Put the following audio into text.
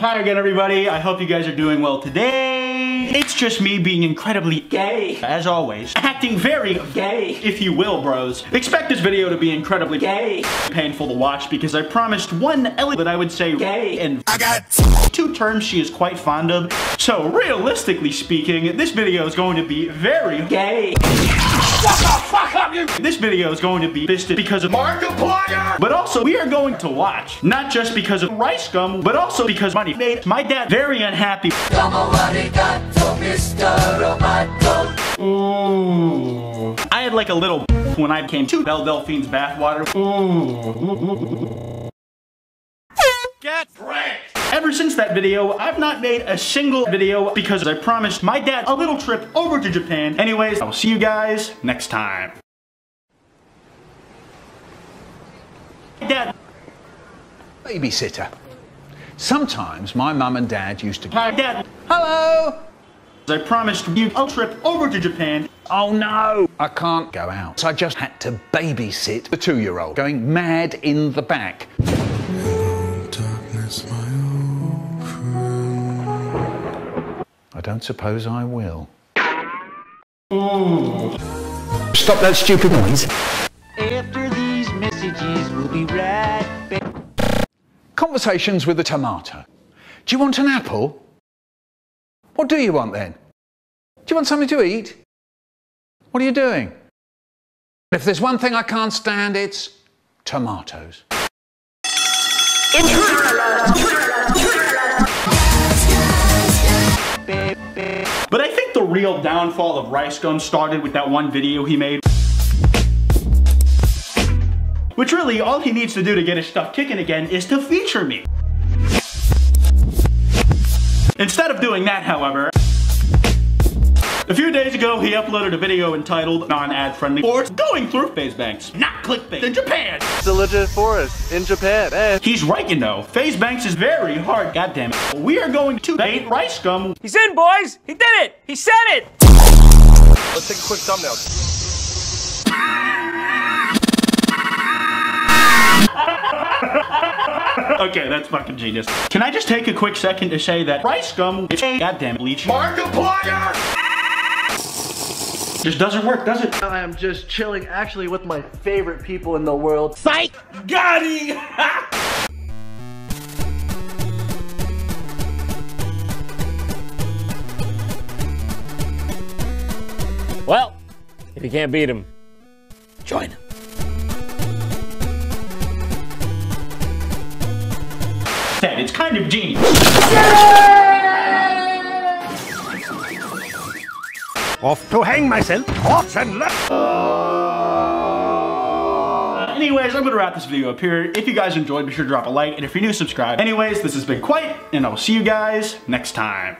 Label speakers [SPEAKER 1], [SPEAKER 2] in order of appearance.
[SPEAKER 1] Hi again, everybody. I hope you guys are doing well today. It's just me being incredibly gay, as always. Acting very gay, if you will, bros. Expect this video to be incredibly gay. Painful to watch because I promised one Ellie that I would say gay and I got two terms she is quite fond of. So realistically speaking, this video is going to be very gay. Shut the fuck up, you! This video is going to be fisted because of Markiplier! But also, we are going to watch, not just because of rice gum, but also because money made my dad very unhappy. Ooh. I had like a little when I came to Belle Delphine's bathwater. Get pranked! Ever since that video, I've not made a single video because I promised my dad a little trip over to Japan. Anyways, I'll see you guys next time. Dad.
[SPEAKER 2] Babysitter. Sometimes my mum and dad used to.
[SPEAKER 1] Hi, Dad.
[SPEAKER 2] Hello!
[SPEAKER 1] I promised you a trip over to Japan.
[SPEAKER 2] Oh no! I can't go out. So I just had to babysit the two year old, going mad in the back.
[SPEAKER 3] Darkness,
[SPEAKER 2] don't suppose I will. Stop that stupid noise.
[SPEAKER 4] After these messages, we'll be right back.
[SPEAKER 2] Conversations with a tomato. Do you want an apple? What do you want then? Do you want something to eat? What are you doing? If there's one thing I can't stand, it's tomatoes.
[SPEAKER 1] But I real downfall of Rice Gum started with that one video he made. Which really, all he needs to do to get his stuff kicking again is to feature me. Instead of doing that, however, a few days ago, he uploaded a video entitled Non-Ad Friendly Forest Going Through Faze Banks, not clickbait, in Japan.
[SPEAKER 5] It's a legit forest in Japan. Eh.
[SPEAKER 1] He's right, you know. Faze Banks is very hard, goddammit. We are going to bait Rice Gum
[SPEAKER 6] He's in, boys! He did it! He said it!
[SPEAKER 5] Let's take a quick thumbnail.
[SPEAKER 1] Okay, that's fucking genius. Can I just take a quick second to say that rice gum is a goddamn bleach. Markiplier! Just doesn't work, does it?
[SPEAKER 5] I am just chilling actually with my favorite people in the world.
[SPEAKER 6] Psych!
[SPEAKER 1] Got it!
[SPEAKER 6] Well, if you can't beat him, join him.
[SPEAKER 1] That it's kind of genius.
[SPEAKER 7] Off to hang myself, off and left.
[SPEAKER 1] Anyways, I'm gonna wrap this video up here. If you guys enjoyed, be sure to drop a like, and if you're new, subscribe. Anyways, this has been Kwite, and I'll see you guys next time.